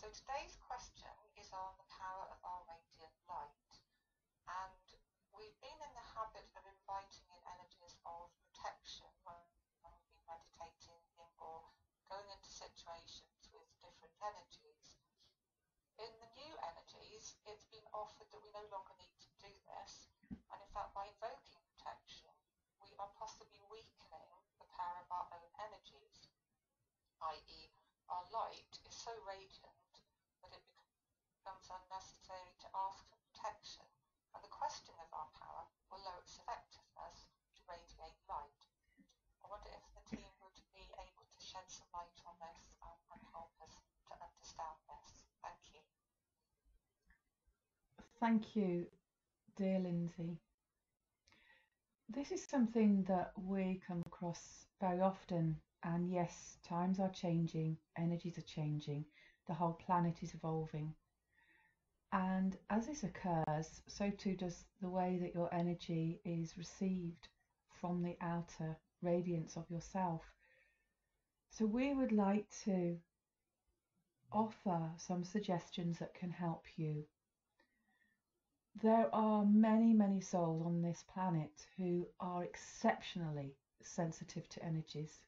So today's question is on the power of our radiant light. And we've been in the habit of inviting in energies of protection when we've been meditating or going into situations with different energies. In the new energies, it's been offered that we no longer need to do this. And in fact, by invoking protection, we are possibly weakening the power of our own energies, i.e., our light is so radiant becomes unnecessary to ask for protection, and the question of our power will lower its effectiveness to radiate light. I wonder if the team would be able to shed some light on this um, and help us to understand this. Thank you. Thank you, dear Lindsay. This is something that we come across very often, and yes, times are changing, energies are changing, the whole planet is evolving. And as this occurs, so too does the way that your energy is received from the outer radiance of yourself. So, we would like to offer some suggestions that can help you. There are many, many souls on this planet who are exceptionally sensitive to energies.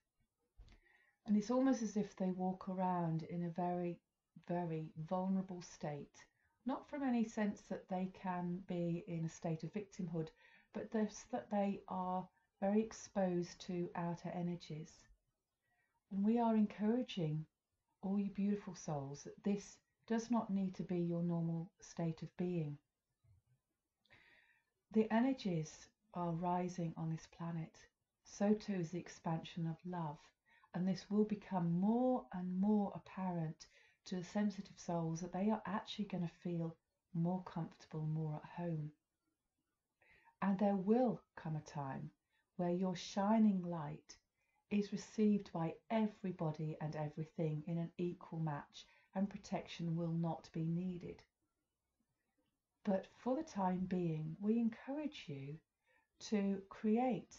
And it's almost as if they walk around in a very very vulnerable state, not from any sense that they can be in a state of victimhood, but this that they are very exposed to outer energies. And we are encouraging all you beautiful souls that this does not need to be your normal state of being. The energies are rising on this planet, so too is the expansion of love, and this will become more and more apparent to the sensitive souls that they are actually going to feel more comfortable, more at home. And there will come a time where your shining light is received by everybody and everything in an equal match, and protection will not be needed. But for the time being, we encourage you to create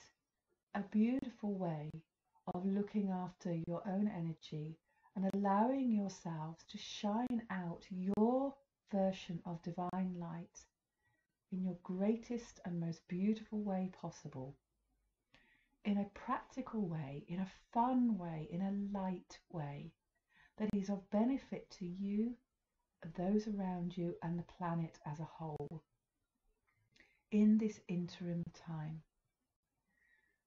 a beautiful way of looking after your own energy and allowing yourselves to shine out your version of divine light in your greatest and most beautiful way possible. In a practical way, in a fun way, in a light way that is of benefit to you, those around you, and the planet as a whole in this interim time.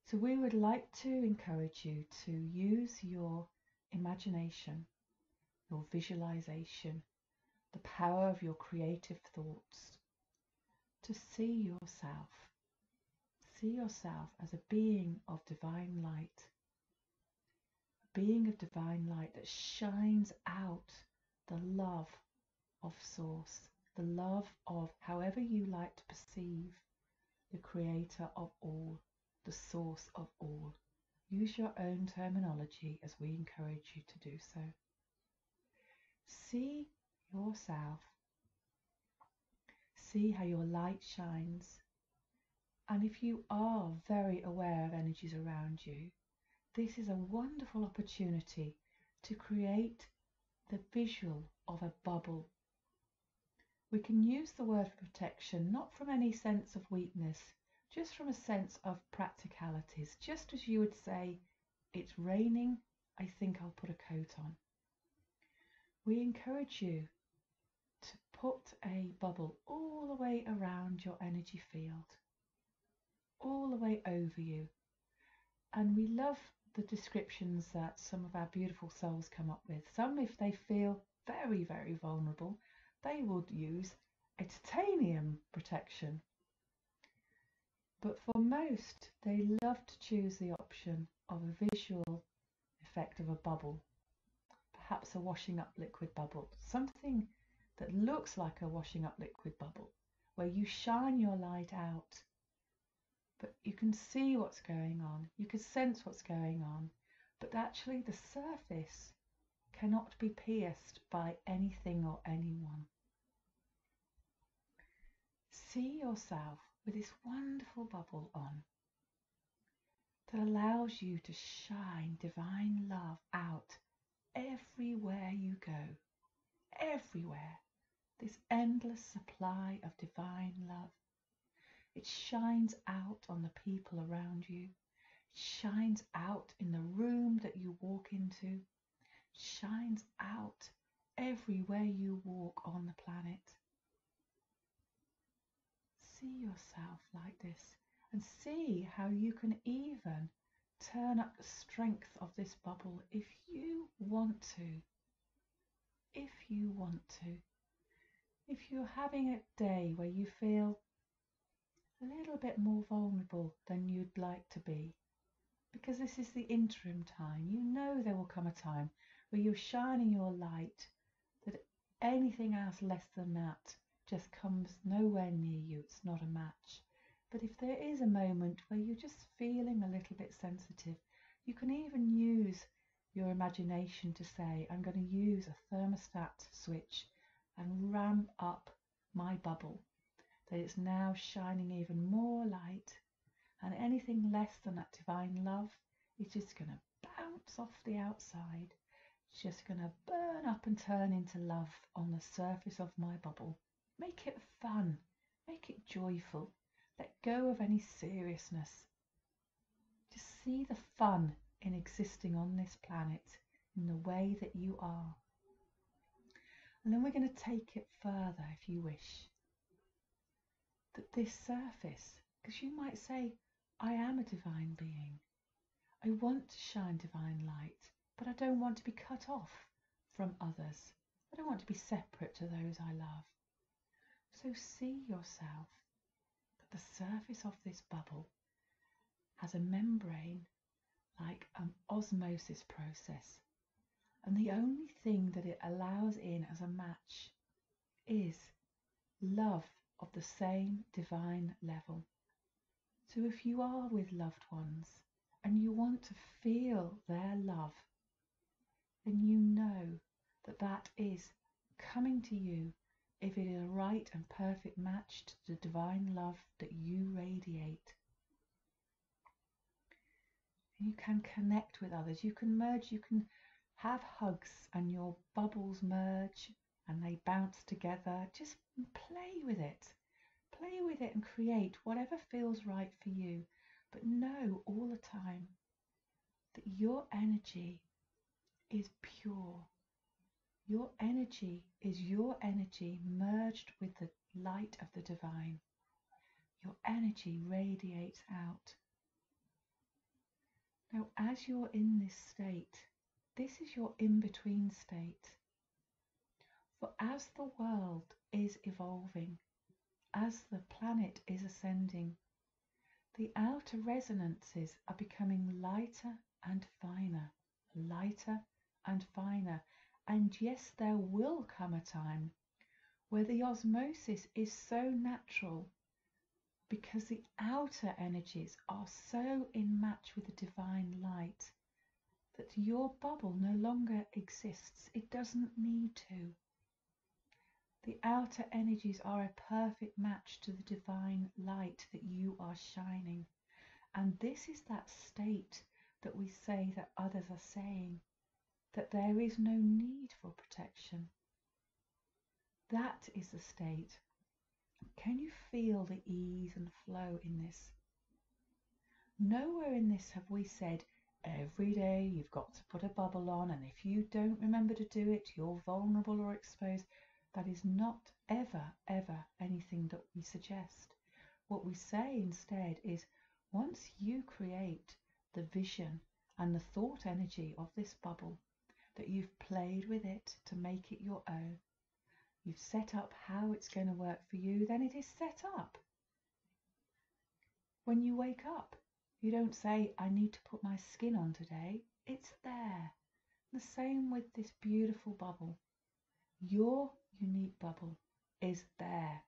So, we would like to encourage you to use your imagination, your visualization, the power of your creative thoughts, to see yourself, see yourself as a being of divine light, a being of divine light that shines out the love of Source, the love of however you like to perceive the creator of all, the source of all. Use your own terminology as we encourage you to do so. See yourself. See how your light shines. And if you are very aware of energies around you, this is a wonderful opportunity to create the visual of a bubble. We can use the word protection not from any sense of weakness, just from a sense of practicalities, just as you would say, it's raining, I think I'll put a coat on. We encourage you to put a bubble all the way around your energy field, all the way over you. And we love the descriptions that some of our beautiful souls come up with. Some, if they feel very, very vulnerable, they would use a titanium protection but for most, they love to choose the option of a visual effect of a bubble, perhaps a washing up liquid bubble, something that looks like a washing up liquid bubble, where you shine your light out, but you can see what's going on, you can sense what's going on, but actually the surface cannot be pierced by anything or anyone. See yourself with this wonderful bubble on that allows you to shine divine love out everywhere you go, everywhere. This endless supply of divine love. It shines out on the people around you. It shines out in the room that you walk into. It shines out everywhere you walk on the planet. See yourself like this and see how you can even turn up the strength of this bubble if you want to. If you want to. If you're having a day where you feel a little bit more vulnerable than you'd like to be, because this is the interim time, you know there will come a time where you're shining your light, that anything else less than that just comes nowhere near you, it's not a match. But if there is a moment where you're just feeling a little bit sensitive, you can even use your imagination to say, I'm going to use a thermostat switch and ramp up my bubble, that it's now shining even more light, and anything less than that divine love is just going to bounce off the outside. It's just going to burn up and turn into love on the surface of my bubble. Make it fun, make it joyful. Let go of any seriousness. Just see the fun in existing on this planet in the way that you are. And then we're going to take it further if you wish. That this surface, because you might say, I am a divine being. I want to shine divine light, but I don't want to be cut off from others. I don't want to be separate to those I love. So see yourself that the surface of this bubble has a membrane like an osmosis process. And the only thing that it allows in as a match is love of the same divine level. So if you are with loved ones and you want to feel their love, then you know that that is coming to you if it is a right and perfect match to the divine love that you radiate. You can connect with others, you can merge, you can have hugs and your bubbles merge and they bounce together. Just play with it. Play with it and create whatever feels right for you. But know all the time that your energy is pure your energy is your energy merged with the light of the divine. Your energy radiates out. Now, as you're in this state, this is your in between state. For as the world is evolving, as the planet is ascending, the outer resonances are becoming lighter and finer, lighter and finer and yes, there will come a time where the osmosis is so natural because the outer energies are so in match with the divine light that your bubble no longer exists. It doesn't need to. The outer energies are a perfect match to the divine light that you are shining. And this is that state that we say that others are saying that there is no need for protection. That is the state. Can you feel the ease and flow in this? Nowhere in this have we said every day you've got to put a bubble on, and if you don't remember to do it, you're vulnerable or exposed. That is not ever, ever anything that we suggest. What we say instead is once you create the vision and the thought energy of this bubble, that you've played with it to make it your own. You've set up how it's going to work for you, then it is set up. When you wake up, you don't say, I need to put my skin on today. It's there. The same with this beautiful bubble. Your unique bubble is there,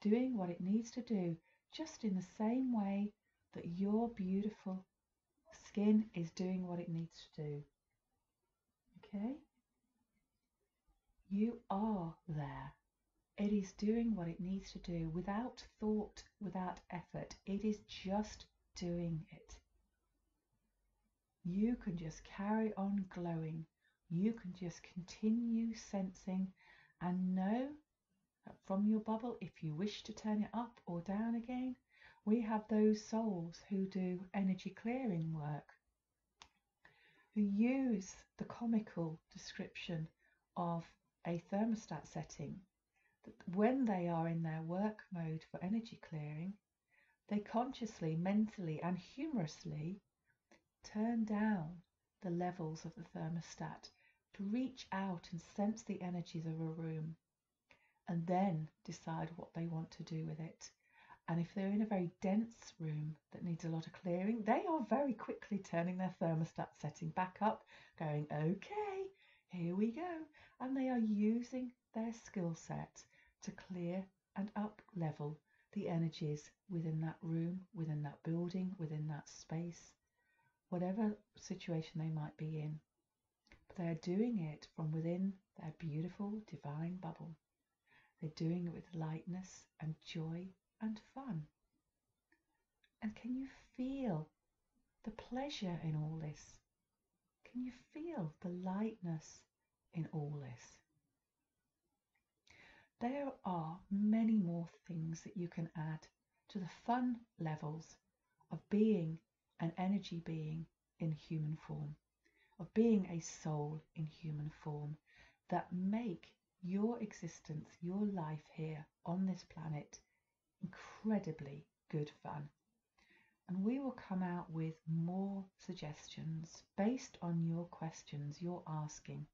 doing what it needs to do, just in the same way that your beautiful skin is doing what it needs to do. Okay? You are there. It is doing what it needs to do without thought, without effort. It is just doing it. You can just carry on glowing. You can just continue sensing And know that from your bubble, if you wish to turn it up or down again, we have those souls who do energy clearing work, who use the comical description of a thermostat setting that when they are in their work mode for energy clearing, they consciously, mentally, and humorously turn down the levels of the thermostat to reach out and sense the energies of a room and then decide what they want to do with it. And if they're in a very dense room that needs a lot of clearing, they are very quickly turning their thermostat setting back up, going, okay, here we go. And they are using their skill set to clear and up level the energies within that room, within that building, within that space, whatever situation they might be in. But they are doing it from within their beautiful divine bubble. They're doing it with lightness and joy and fun. And can you feel the pleasure in all this? Can you feel the lightness in all this? There are many more things that you can add to the fun levels of being an energy being in human form, of being a soul in human form that make your existence, your life here on this planet incredibly good fun. And we will come out with more suggestions based on your questions you're asking.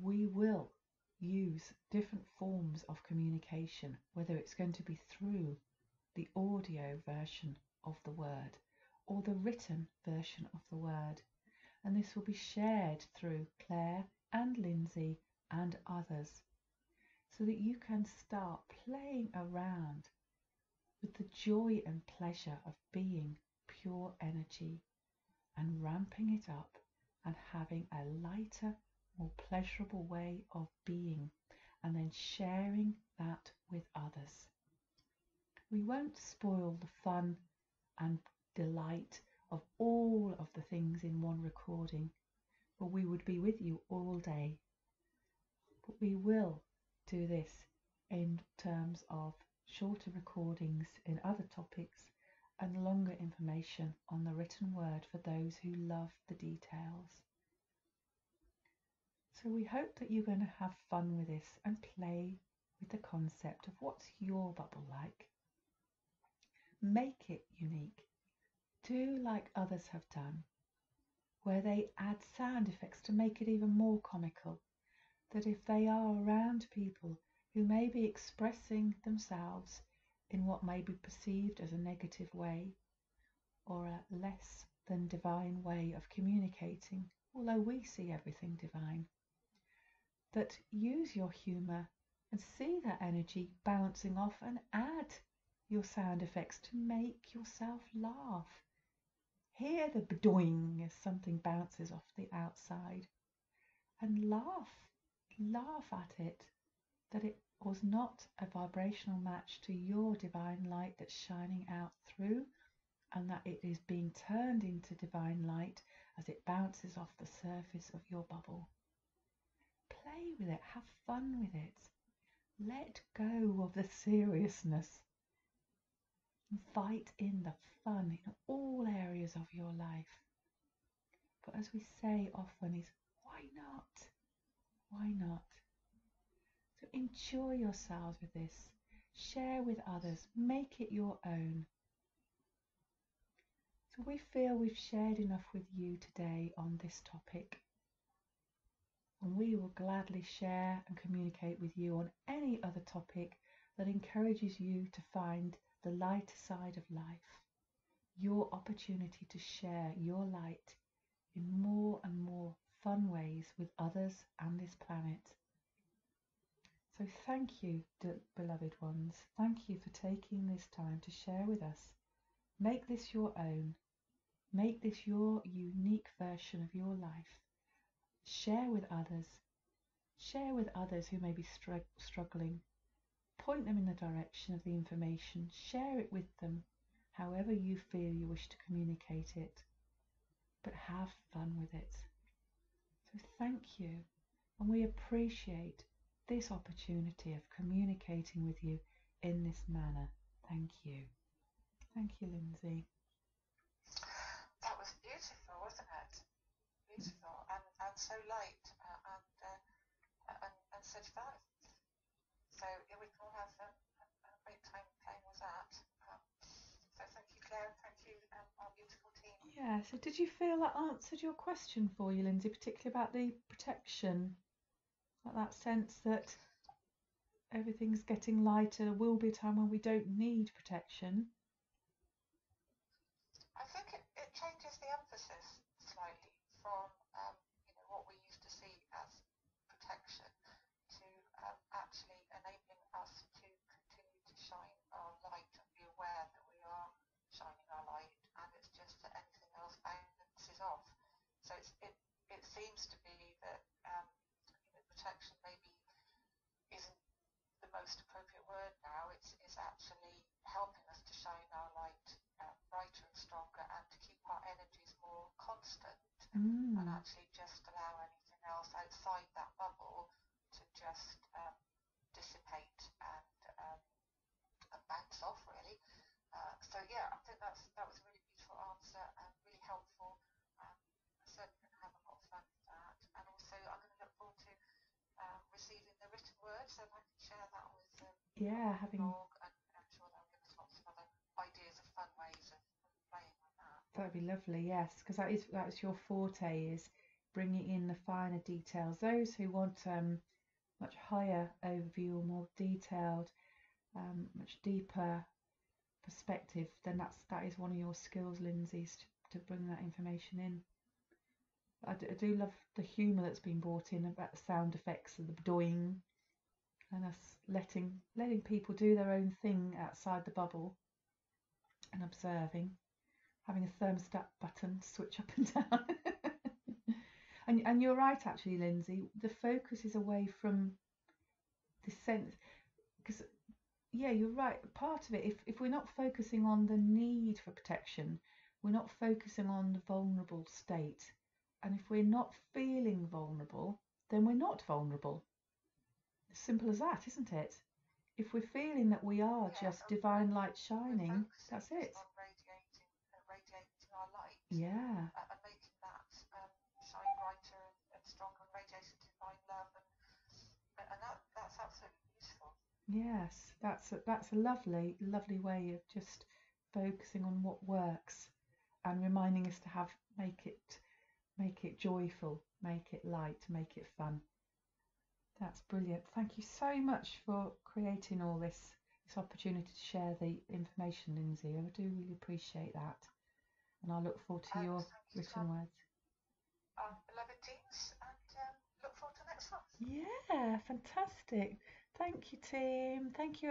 We will use different forms of communication, whether it's going to be through the audio version of the word or the written version of the word. And this will be shared through Claire and Lindsay and others so that you can start playing around with the joy and pleasure of being pure energy and ramping it up and having a lighter, more pleasurable way of being and then sharing that with others. We won't spoil the fun and delight of all of the things in one recording, or we would be with you all day. But we will do this in terms of shorter recordings in other topics and longer information on the written word for those who love the details. So we hope that you're going to have fun with this and play with the concept of what's your bubble like. Make it unique. Do like others have done, where they add sound effects to make it even more comical that if they are around people who may be expressing themselves in what may be perceived as a negative way or a less than divine way of communicating, although we see everything divine, that use your humour and see that energy bouncing off and add your sound effects to make yourself laugh. Hear the bedoing as something bounces off the outside and laugh laugh at it that it was not a vibrational match to your divine light that's shining out through and that it is being turned into divine light as it bounces off the surface of your bubble. Play with it, have fun with it. Let go of the seriousness. Invite in the fun in all areas of your life. But as we say often is, why not? Why not? So enjoy yourselves with this. Share with others. Make it your own. So we feel we've shared enough with you today on this topic. And we will gladly share and communicate with you on any other topic that encourages you to find the lighter side of life, your opportunity to share your light in more and more fun ways with others and this planet. So thank you, beloved ones. Thank you for taking this time to share with us. Make this your own. Make this your unique version of your life. Share with others. Share with others who may be str- struggling. Point them in the direction of the information. Share it with them, however you feel you wish to communicate it. But have fun with it. So thank you. And we appreciate this opportunity of communicating with you in this manner. Thank you. Thank you, Lindsay. That was beautiful, wasn't it? Beautiful and, and so light uh, and, uh, and and such fun. So yeah, we can all have a, a great time playing with that. Um, so thank you, Claire. Thank you, um, our beautiful team. Yeah, so did you feel that answered your question for you, Lindsay, particularly about the protection? Like that sense that everything's getting lighter, there will be a time when we don't need protection. I think it, it changes the emphasis slightly from um, you know what we used to see as protection to um, actually enabling us to continue to shine our light and be aware that we are shining our light and it's just that anything else balances off. So it's, it, it seems to be that um, you know, protection maybe isn't the most appropriate word it's actually helping us to shine our light uh, brighter and stronger and to keep our energies more constant Mm. and actually just allow anything else outside that bubble to just um, dissipate and, um, and bounce off really. Uh, so yeah, I think that's that was a really beautiful answer and really helpful. Um, I certainly going to have a lot of fun with that, and also I'm going to look forward to um, receiving the written word so that I can share that with um, Yeah, having blog, and I'm sure that'll give us lots of other ideas of fun ways of, of playing with that. That'd be lovely, yes, because that is that's your forte is bringing in the finer details. Those who want um, much higher overview or more detailed, um, much deeper perspective, then that's that is one of your skills, Lindsay's to, to bring that information in. I do, I do love the humour that's been brought in about the sound effects of the doing and us letting letting people do their own thing outside the bubble and observing, having a thermostat button to switch up and down. and and you're right actually, Lindsay. The focus is away from the sense because yeah, you're right. Part of it, if if we're not focusing on the need for protection, we're not focusing on the vulnerable state. And if we're not feeling vulnerable, then we're not vulnerable. As simple as that, isn't it? If we're feeling that we are Yeah, just divine light shining, that's it. on radiating, uh, radiating our light. Yeah, uh, and making that um, shine brighter and, and stronger and radiate divine love and and and that that's absolutely beautiful. yes, that's a, that's a lovely, lovely way of just focusing on what works and reminding us to have make it make it joyful, make it light, make it fun. That's brilliant. Thank you so much for creating all this this opportunity to share the information, Lindsay. I do really appreciate that. And I look forward to And your to written words. our beloved teams and um, look forward to the next one. Yeah, fantastic. Thank you, Tim. Thank you.